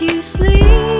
you sleep